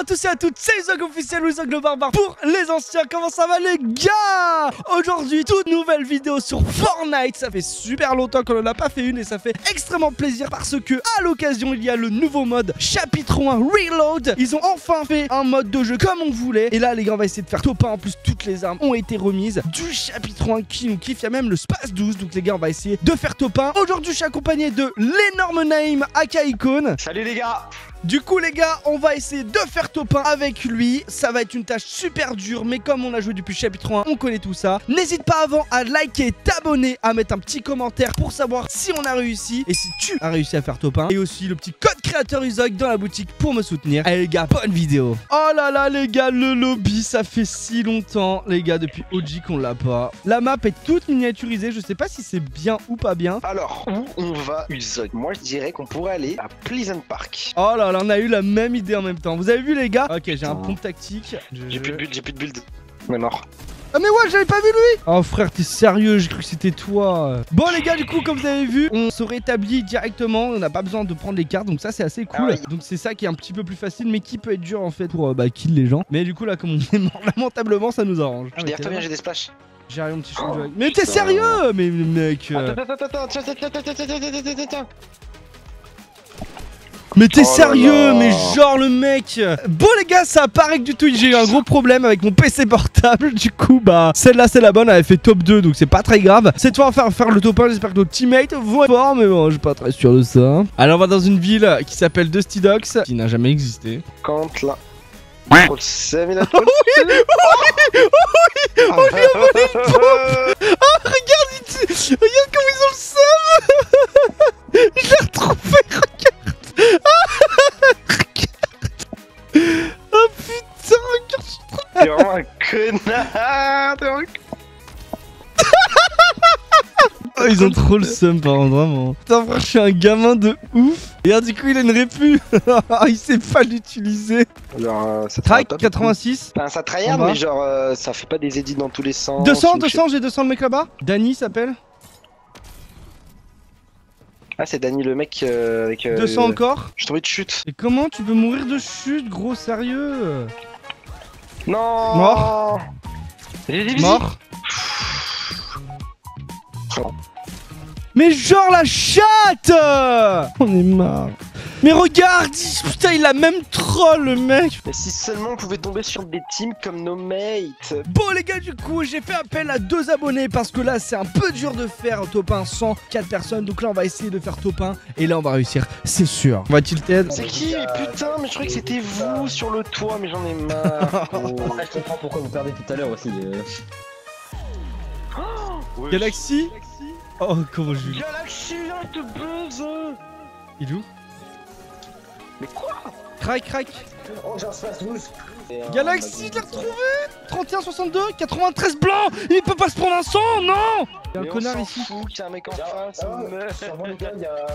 à tous et à toutes, c'est Zog officiel ou Zog le barbare pour les anciens. Comment ça va les gars? Aujourd'hui, toute nouvelle vidéo sur Fortnite. Ça fait super longtemps qu'on en a pas fait une et ça fait extrêmement plaisir parce que à l'occasion, il y a le nouveau mode chapitre 1 Reload. Ils ont enfin fait un mode de jeu comme on voulait. Et là, les gars, on va essayer de faire top 1. En plus, toutes les armes ont été remises du chapitre 1 qui nous kiffe. Il y a même le Space 12. Donc les gars, on va essayer de faire top 1. Aujourd'hui, je suis accompagné de l'énorme Name Aka Icon. Salut les gars Du coup les gars, on va essayer de faire top 1 avec lui. Ça va être une tâche super dure, mais comme on a joué depuis chapitre 1, on connaît tout ça. N'hésite pas avant à liker, t'abonner, à mettre un petit commentaire pour savoir si on a réussi et si tu as réussi à faire top 1. Et aussi le petit code créateur Uzog dans la boutique pour me soutenir. Allez les gars, bonne vidéo. Oh là là les gars, le lobby, ça fait si longtemps les gars depuis OG qu'on l'a pas. La map est toute miniaturisée, je sais pas si c'est bien ou pas bien. Alors, où on va Uzog Moi je dirais qu'on pourrait aller à Pleasant Park. Oh là là, on a eu la même idée en même temps. Vous avez vu les gars Ok, j'ai un pompe tactique. Je- J'ai plus de build, j'ai plus de build. On est mort. Ah mais ouais, j'avais pas vu lui Oh frère, t'es sérieux, j'ai cru que c'était toi. Bon les gars, du coup, comme vous avez vu, on se rétablit directement, on n'a pas besoin de prendre les cartes, donc ça c'est assez cool. Ah. Donc c'est ça qui est un petit peu plus facile, mais qui peut être dur en fait pour euh, bah, kill les gens. Mais du coup là, comme on est mort lamentablement, ça nous arrange. Je dis, très bien, j'ai des splashs. J'ai rien, mon petit chou. Oh, Mais t'es sérieux Mais mec... euh, Attends, attends, attends, tiens, tiens, tiens, tiens, tiens, tiens, tiens, tiens, tiens, tiens. Mais t'es Oh sérieux là. Mais genre le mec Bon les gars, ça apparaît que du tout, j'ai eu un gros problème avec mon PC portable. Du coup, bah, celle-là c'est la bonne, elle avait fait top 2, donc c'est pas très grave. Cette fois, on va faire, faire le top 1, j'espère que nos teammates vont être forts, mais bon, je suis pas très sûr de ça. Alors, on va dans une ville qui s'appelle Dusty Docks, qui n'a jamais existé. Quand là. trop le seum par contre, vraiment. Putain, frère, je suis un gamin de ouf. Et du coup, il a une répu. il sait pas l'utiliser. Alors, euh, ça Track travaille pas 86. Enfin, ça tryhard, mais genre, euh, ça fait pas des edits dans tous les sens. 200, ou je sais- 200, j'ai 200 le mec là-bas. Danny s'appelle. Ah, c'est Danny le mec euh, avec. euh, 200 encore. Je tombé de chute. Et comment tu peux mourir de chute, gros, sérieux? Non Mort. Mort. Oh. Mais genre la chatte On est marre. Mais regarde, il- putain, il a même troll le mec. Mais si seulement on pouvait tomber sur des teams comme nos mates Bon les gars du coup j'ai fait appel à deux abonnés parce que là c'est un peu dur de faire top 1 sans 4 personnes donc là on va essayer de faire top 1 et là on va réussir c'est sûr. On va tilted. C'est qui Mais putain, mais je croyais que c'était vous sur le toit, mais j'en ai marre Après, je comprends pourquoi vous perdez tout à l'heure aussi. euh. Ouais, Galaxy? Oh comment je Galaxy, arrête de buzz Il est où? Mais quoi? Crac crack Oh, j'en fasse 12 Galaxy je l'ai retrouvé. 31 62 93 blanc Il peut pas se prendre un sang non! Il y a un connard ici. fout qu'il y a un mec en face, Ah, on meurt. Sûrement, les gars, il y a.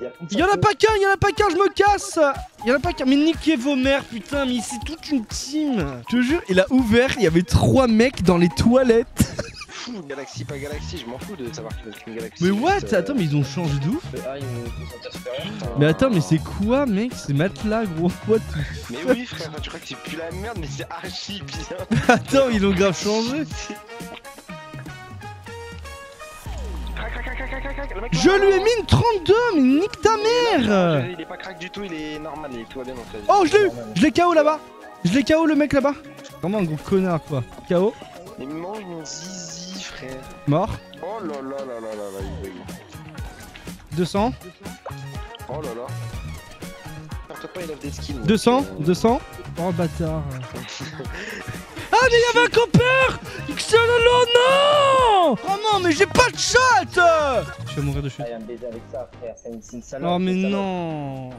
Il y a Il y en a pas qu'un, il y en a pas qu'un, je me casse. Il y en a pas qu'un, mais niquez vos mères, putain, mais c'est toute une team. Je te jure, il a ouvert, il y avait trois mecs dans les toilettes Pas Galaxy, je m'en fous de savoir qu'il une Galaxy. Mais what euh, Attends, mais ils ont changé de ouf Ah, ils. Mais attends, mais c'est quoi, mec C'est matelas, gros? What Mais oui, frère, tu crois que c'est plus la merde, mais c'est archi bien. Attends, ils l'ont grave changé Je lui ai mis une 32, mais nique ta mère Il est pas crack du tout, il est normal, il est tout bien dans sa vie. Oh, je l'ai eu Je l'ai KO là-bas Je l'ai KO, le mec là-bas Vraiment un gros connard, quoi. KO, Mais mange mon zizi, frère. mort, Oh là là là là là là, il bug. 200, Oh là là. N'importe pas, il a des skins. donc, 200, euh, 200. Oh, bâtard Ah, mais il y avait un campeur Xololo, non Oh non, mais j'ai pas de chat Je vais mourir de chute. Ah, il y a un baiser avec ça, frère. C'est une, c'est une salope. Oh, mais non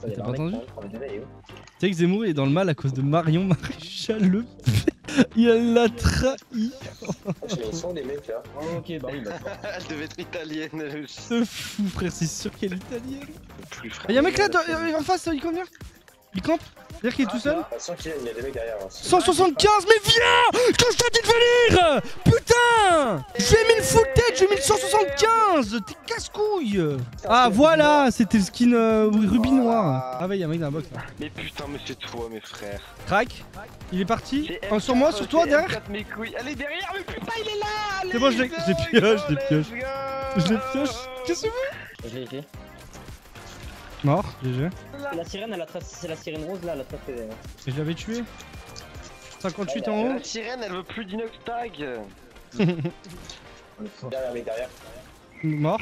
T'as pas entendu est Tu sais que Zemmour est dans le mal à cause de Marion Maréchal Le Pen. Il l'a trahi. Je les mecs là. Oh, ok, bah oui, d'accord. Elle devait être italienne. Ce fou, frère, c'est sûr qu'elle est italienne. Plus frère. Y'a un mec là, euh, en face, il convient Il campe C'est-à-dire qu'il est tout seul Ah, sans qu'il y ait- il y a des mecs derrière. hein. 175 Mais viens Quand je t'ai dit de venir Putain J'ai mis le full tête, j'ai mis le 175 T'es casse-couille Ah voilà C'était le skin euh, rubis noir Ah ouais, y'a un mec dans la box là. Mais putain, mais c'est toi, mes frères. Crac Il est parti Oh, Sur moi, M4, sur toi, derrière M4, mes couilles. Est derrière, mais putain, il est là C'est bon, je l'ai- je pioche, je l'ai pioche. Je l'ai pioche Qu'est-ce que c'est Je l'ai fait. Mort, GG. La sirène, elle a tracé, c'est la sirène rose là, elle a tracé. euh, Et je l'avais tué 58 en haut La sirène, elle veut plus d'inox tag. Derrière, derrière. Mort.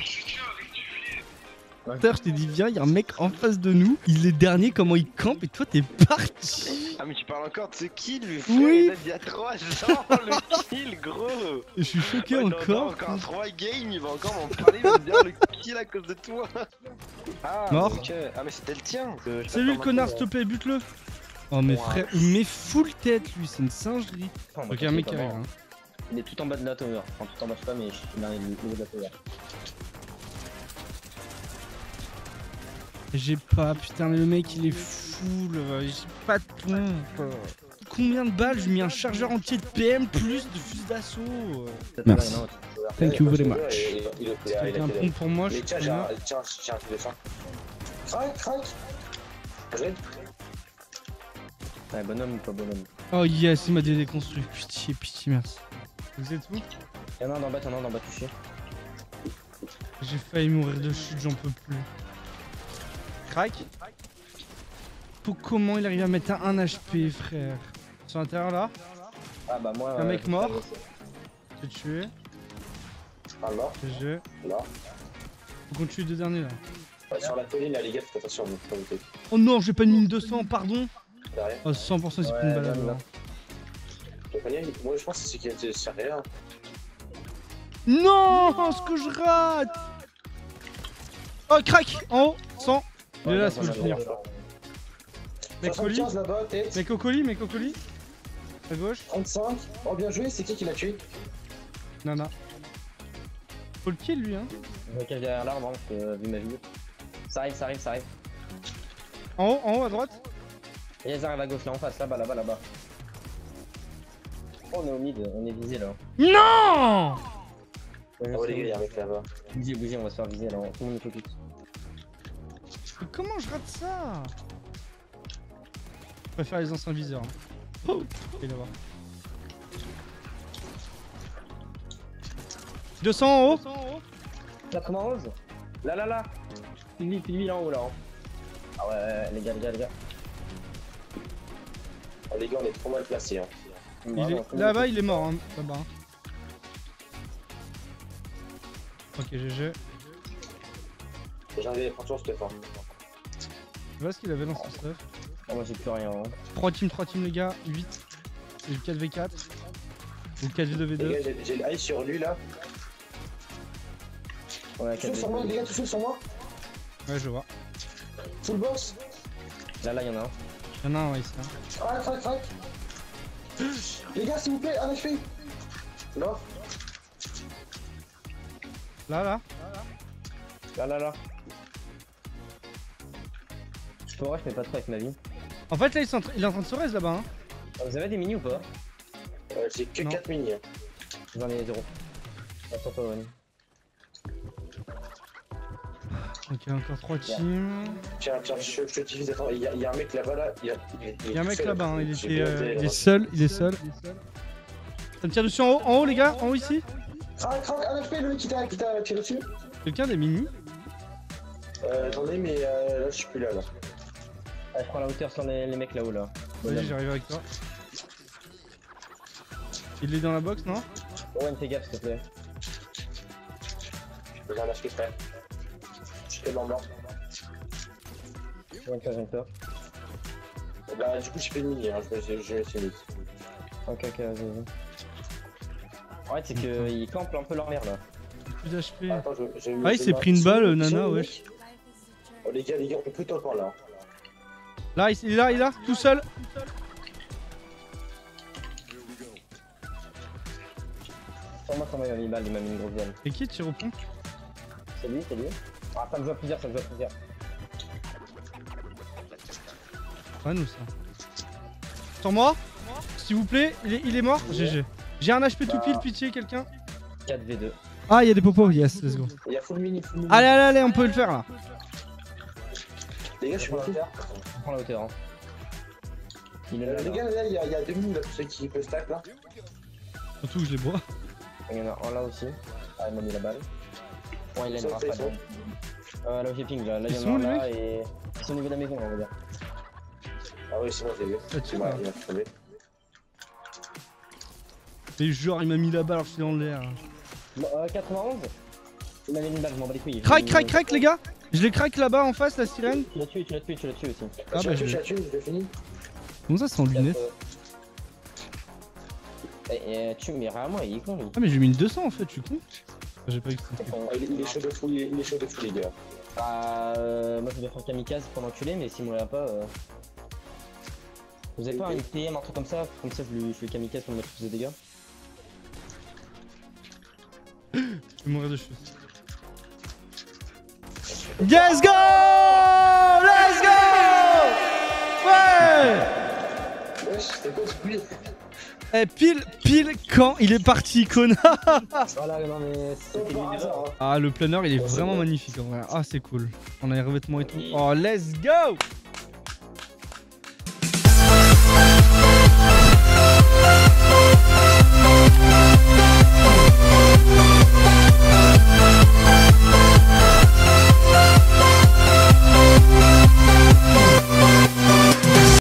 Putain, je t'ai dit, viens, y'a un mec en face de nous. Il est dernier, comment il campe, et toi t'es parti. Ah, mais tu parles encore de ce kill, mais frère, Oui. il date y a 3 ans, le kill, gros. Je suis choqué Ouais, dans- dans encore. encore 3 games, il va encore m'en parler, il va me dire le kill à cause de toi. Ah, Mort. ok. Ah, mais c'était le tien. C'est lui le connard, s'il te plaît, bute-le. Oh, mais frère, il met full tête, lui, c'est une singerie. Ok, un mec qui arrive. hein. Il est tout en bas de la tower. Enfin, tout en bas, je sais pas, mais je suis dans le niveau de la tower. J'ai pas, putain, le mec il est full, euh, j'ai pas de pompe. Combien de balles J'ai mis un chargeur entier de PM plus de fusil d'assaut. Merci. Thank you very much. C'est un pompe pour moi, je suis tiens, tiens, de fin. Crac, crac. Ouais, bonhomme ou pas bonhomme? Oh yes, il m'a déconstruit. Pitié, pitié, merci. Vous êtes où? Y'en a un en bas, y'en a un en bas touché. J'ai failli mourir de chute, j'en peux plus. Crac Pour comment il arrive à mettre un 1 HP, frère Sur l'intérieur là, Ah bah moi. Un euh, mec je mort. j'ai tué. Un mort, GG. là. Faut qu'on tue les deux derniers là. Ouais, sur la colline, là, les gars, faites attention, vous. Oh non, j'ai pas une mine 200, pardon Derrière. Oh 100% c'est Ouais, pas une balade. là, là. moi je pense que c'est celui qui a été sérieux. hein. Non Ce que je rate Oh, crac En haut 100 Il est là, c'est Ouais, le finir. Mec colis 75 là-bas, tête. Mec au colis, mec au colis À gauche 35. Oh, bien joué, c'est qui qui l'a tué Nana. Faut le kill lui hein. Cache derrière l'arbre, hein, parce que, vu ma vue. Ça arrive, ça arrive, ça arrive. En haut, en haut à droite Et ils arrivent à gauche, là en face, là-bas, là-bas, là-bas. Oh, on est au mid, on est visé là. Non Oh les gars, y'a un mec là-bas. Bougez, bougez, on va se faire viser là, tout le monde est focus. Mais Comment je rate ça? Je préfère les anciens viseurs. hein. Oh Et là-bas. 200 en haut 91 Là, là, là Pile, pile, pile en haut là. hein. Ah ouais, ouais, les gars, les gars, les gars. Oh, les gars, on est trop mal placés. Hein. Il est... Là-bas il est mort hein. Là-bas. hein. Ok GG. J'avais attention, c'était fort. Tu vois ce qu'il avait dans son stuff Oh, moi j'ai plus rien. Hein. 3 teams, 3 teams les gars, 8. C'est le 4v4. Ou le Les 4v2v2. gars, j'ai- le high sur lui là. Ouais, Tous sur moi, les gars, tous sur moi. Ouais je vois. Full box. Là, là, y'en a un. Y'en a un ouais ici. hein. Crac, crac. Les gars, s'il vous plaît, un HP. Non Là là. Là, là, là. Je peux rush, mais pas trop avec ma vie. En fait là il est en, tra- il est en train de se raise là-bas. Hein. Ah, Vous avez des mini ou pas? Euh, J'ai que Non. 4 mini. hein. J'en ai zéro. Attends, pas One. Ok encore 3 teams. Tiens, tiens, je, je te divise. Attends, il y, a- il y a un mec là-bas là. Il y a, il il Il y un mec là-bas, hein, il J'ai était. bien euh, il est seul, il est seul. Ça me tire dessus en haut, en haut les gars, en haut ici. Crac, crac, un HP, le mec qui t'a qui t'a tiré dessus? Quelqu'un des mini Euh, J'en ai, mais euh, là, je suis plus là là. Ah, je prends la hauteur sur les, les mecs là-haut là. Vas-y j'arrive avec toi. Il est dans la box non Owen, fais gaffe s'il te plaît. J'ai un HP frère. Je suis tellement mort. Owen, toi, j'ai peur. Bah, du coup, j'ai fait une mini. Hein. Je vais je essayer. Ok, ok, vas-y, vas-y. En fait, c'est qu'ils campent un peu leur merde là. Plus d'HP. Attends, je, Ah il s'est pris un une balle petit nana wesh. Oh, les gars, les gars, on peut top là. Là il est là, il est là, tout seul. Sur moi, comment il m'a mis une balle, il m'a mis une grosse balle. Et qui tire au pont C'est lui, c'est lui. Ah, ça me joue à plusieurs, ça me joue à plusieurs. Pas nous ça. Sur moi S'il vous plaît, il est, il est mort GG. J'ai un HP tout pile, pitié, quelqu'un 4v2. Ah, il y a des popos, yes, let's go. Il y a full mini, full mini. Allez, allez, allez, on peut le faire là. Les gars, je suis prend la parti. hauteur. On prend la hauteur. Hein. Il est là. Euh, Les gars, là, il y a, il y a deux mini là, tous ceux qui peuvent stack là. Surtout que je les bois. Il y en a un là aussi. Ah, il m'a mis la balle. Ouais, il a une ils Euh, là où j'ai ping, là, là il y en a un là et. Ils sont au niveau de la maison, on va dire. Ah oui, c'est bon, j'ai vu. Tire m'a là. il m'a trouvé. Et genre, il m'a mis la balle alors que je suis dans l'air. Bon, euh, 91 Il m'a mis une balle, je m'en bats les couilles. Crac, crac, crac, les gars Je les craque là-bas en face, la sirène. Tu l'as tué, tu l'as tué, tu l'as tué aussi. Ah bah, la je l'ai. la tue, je l'ai fini. Comment ça, c'est en lunettes Et, et, tu, mais rarement, il est con lui. Ah, mais j'ai mis une 200 en fait, je suis con. J'ai pas expliqué. Il, est- il est chaud de fou, il est, chaud de fou, les gars. Bah, euh, moi je vais faire kamikaze pour m'enculer, mais s'il mourrait pas. Euh... Vous avez pas un PM, un truc comme ça? Comme ça je lui fais kamikaze pour me mettre plus de dégâts Je vais mourir de chute. Let's go Let's go Ouais Wesh, Eh, pile, pile quand il est parti, connard. Ah, le planeur, il est vraiment magnifique en vrai. Ah, c'est cool. On a les revêtements et tout. Oh, let's go